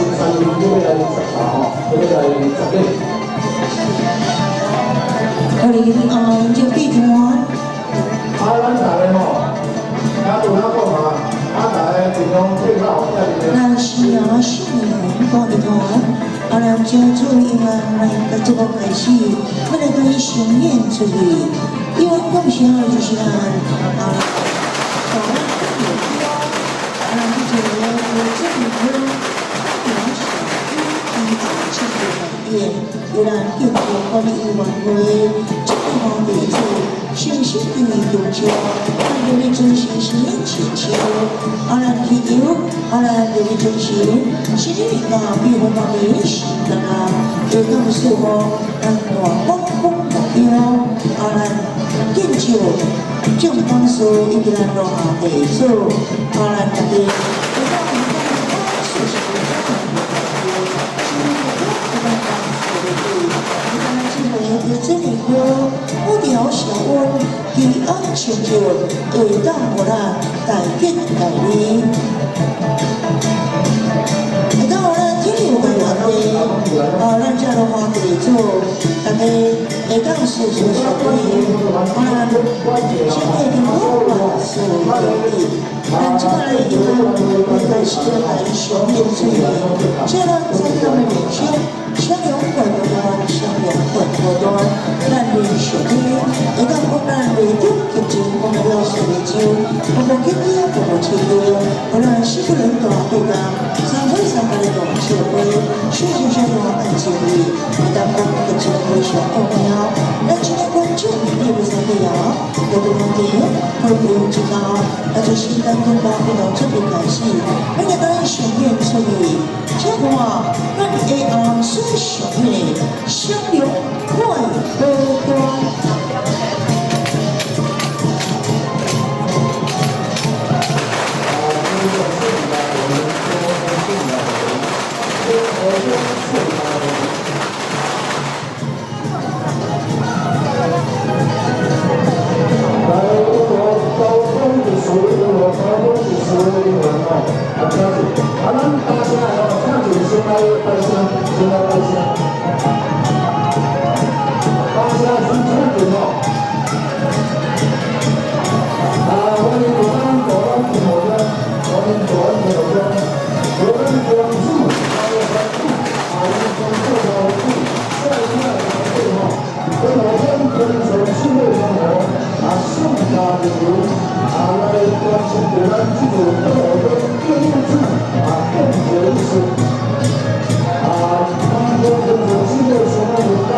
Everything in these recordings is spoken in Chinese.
湾新山区这边来十八吼，这边来十个。我哋啲啊，就地团。啊，咱大家吼，也有哪讲啊？啊，大家尽量配合，那是啊，是年高地团。阿拉家做一万万个这个开始，我来跟上演出去。一万贡献就是啊，啊，有人点过我的一万块，这个方面做。新鲜的油椒，阿拉的真新鲜青椒，阿拉的油，阿拉的真鲜，新鲜的比我们美食的啦，有那时候咱大风风的油，阿拉研究，就当初一个人落下地做，阿拉的。安成就，会当我啦改变改变。会当我啦天有的花地，啊，咱家的花地做，大家会当事事顺利，啊，现在的老板是有利，咱这个有会当是来上面这个，这样才他们人生。相拥过端，相拥过端，咱连续的，一旦我们为中结晶，我们要是为酒，我们今天不能吃多，不然是不能多对吧？三分三分的东西会，学习学要按纪律，一旦我们的智慧小目标，那今天关注你不三个呀，有的问题会不用知道，那就是单跟大不能这边联系，那个单选面处理，结果让你 A R 是。兄弟相拥快乐 가지고 나와의 관심들한 지도 너를 깨우지 아픈 예수 아무것도 모시고 숨어볼까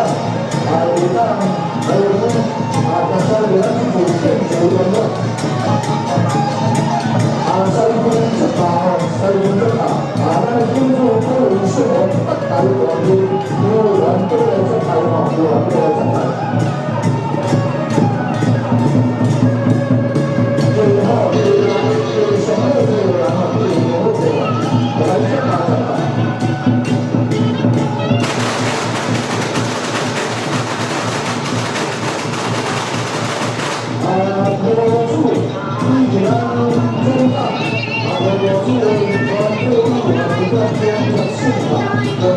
아이가 너는 아가사를 못해 주려고 아살고는 좋다 살고는 좋다 나를 힘으로 풀어 있으면 딱 다른 거지 그 원동에서 다른 원동에서 다른 我只有你，我只有你，我不断变得翅膀。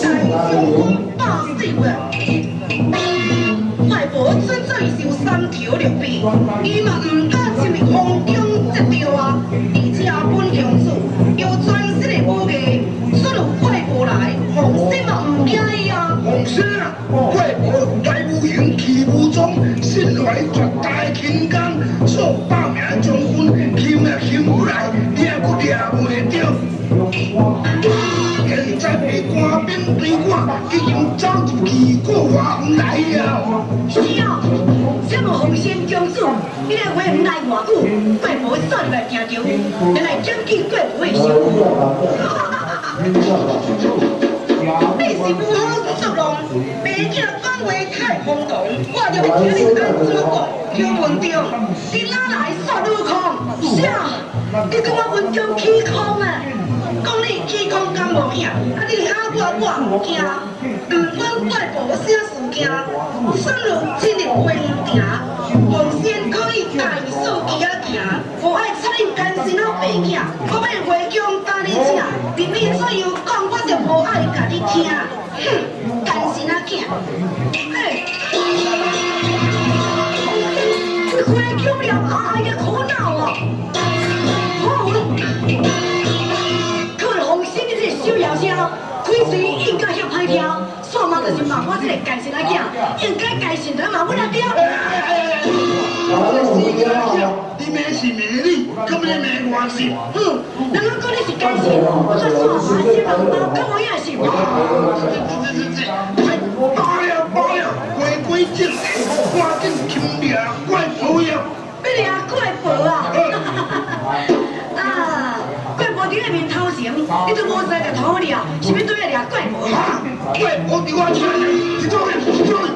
又叫叫的西将八四月。外婆真正是有三条六臂，伊嘛唔敢进入皇宫接着啊！而且本公主有全新的武艺，所有外婆来，皇室嘛唔惊伊啊！皇室啊，外婆大无形，气无踪，心怀绝大的情感，做百名将军，求也求不来，掠也掠袂着。在被官兵追赶，已经走入去过花园来了。是啊，这么红仙公主，你来回唔来偌久，怪婆煞入来惊着，原来捡起怪婆的手。你是不好作弄，别叫讲话太荒唐，我就要请你安主管邱文章，你哪来煞入空？啥？你跟我文章起空啊？讲你起空敢无影？啊你吓我我唔惊，唔管怪婆啥事件，算如今日回定，王先可以带手机啊行，无爱插你干心啊白囝，我要回宫打你请，你你怎样讲我就无爱甲你听，哼，干心啊囝，哎，回宫了啊呀苦恼啊，应该遐歹听，煞嘛就是骂我这个干心啊囝，应该干心来骂我那爹。你骂是骂你，咁你骂我是？嗯，人家讲你是干心，我煞嘛是人包，跟我也是我。罢了罢了，回归正题，赶对来俩怪婆？啊，怪婆伫我车上，你做咩？你做咩？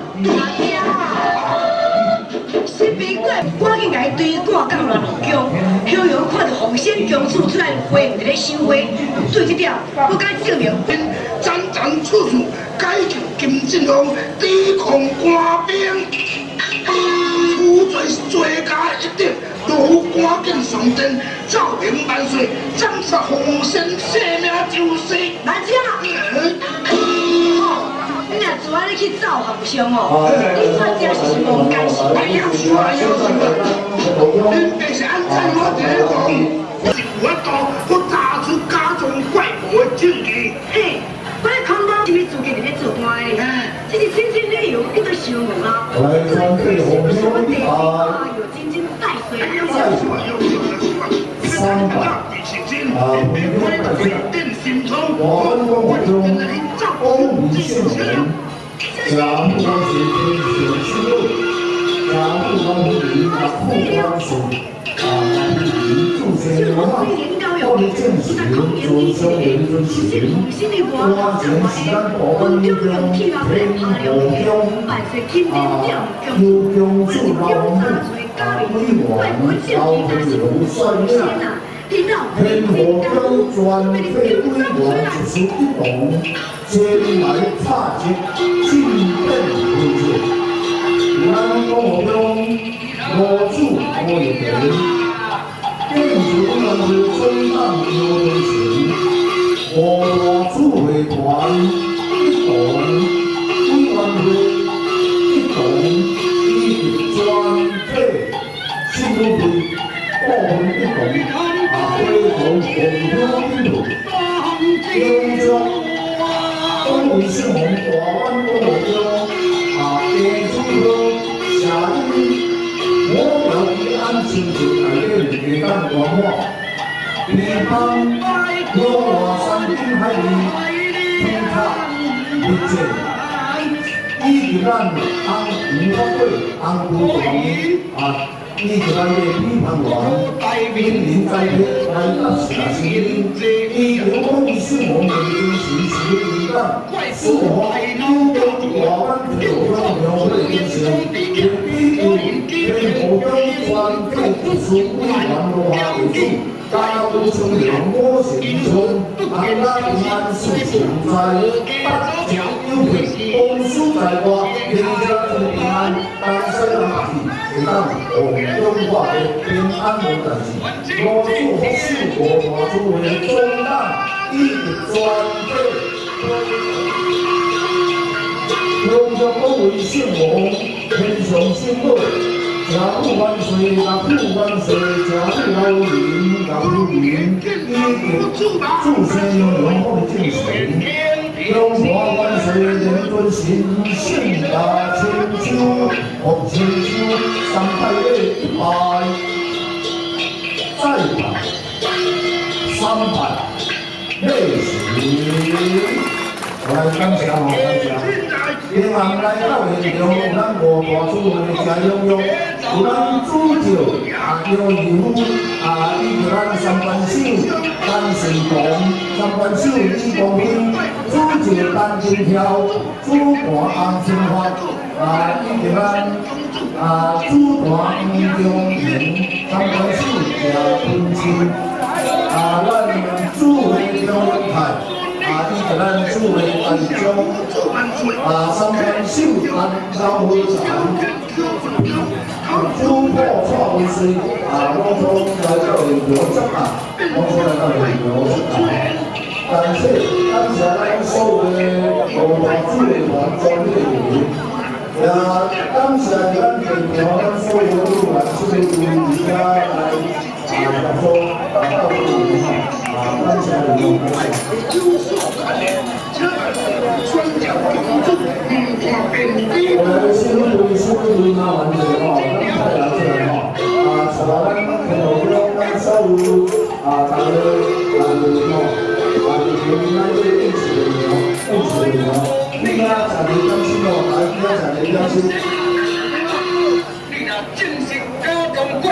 哎呀！身边怪，赶紧来追赶到乱龙宫，飘摇看到红仙公主出来回应伫咧收回，对这点我该证明。战战处处解救金正王，抵抗官兵，除罪罪加一等，如赶紧上阵，照明万岁，斩杀红仙，性命就是。兰姐，哦，你若做安尼去走学上哦，你算真是无干事。哎呀，是啊，是啊，恁这是安怎我这个讲？是我道，来传递红什么地标方啊！有金金带水，哎呀，是啊，是啊，三百是真，别我回电心痛，我我就跟着你照顾这些人。将不光是天选之路，将不光是你啊，不光是啊，你助身就文化，从水莲高我们有正式做生人尊其实行。红心的我，这么的，我中用天花板爬了天，万岁天天亮有中，公我是主老母，用大锤加啊，冕，辉怪不煌见高飞你那是如红山仙呀！呐，你那天火高专飞辉煌，只出一动，前来踏劫，进奔回东吴是红大湾东吴中，啊，边中中下雨，我表平安清楚改变别当文化，地方我我山顶海里，天塌一见，伊就咱红五花粿红姑王啊。伊就咱的李盼王，面临在天来到下心，伊流空是我们的行持一旦，是我幽幽华湾头上描绘的神，也必有天务中全体秘书委员罗华为主，加入村两五成村，安拉平安事成在，北情有配，公司在外，天家村平安，当西人客气，会当红中化的平安无代志。罗祝福寿五大诸位中党以及全体。中国各位圣王，天上圣母，家父万岁，家父万岁，家父老人，家父人，以及诸神龙王的敬神，中华万岁，人尊神，圣大千秋，红千秋，三拜一拜，再拜，三拜，内史。来，感谢哦，感谢。银行来到现场，有咱五大主位车拥有，咱主教啊杨义啊，以及咱三班手单顺堂，三班手李光辉，主教单金条，主管洪清华啊，以及咱啊主管吴中平，三班手谢春清啊，咱主会张永泰。啊！伊个咱厝的安装啊，三番手安老火柴，主破创新水啊，我从来到现场执啊，我从来到现场执啊。感谢感谢咱所有的五大主的团专业人员，也感谢咱现场咱所有的主管处的人员来啊，合作达到目的。啊，感谢你们，感谢。我来新会新会拿完这个哦，太了解了哦。啊，除了咱朋友们，咱所有啊，大家来的哦，啊，就是咱这认识的人哦，认识的人哦，大家才能相信哦，大家才能相信。你那正式高中贵，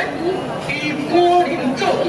以国人做主，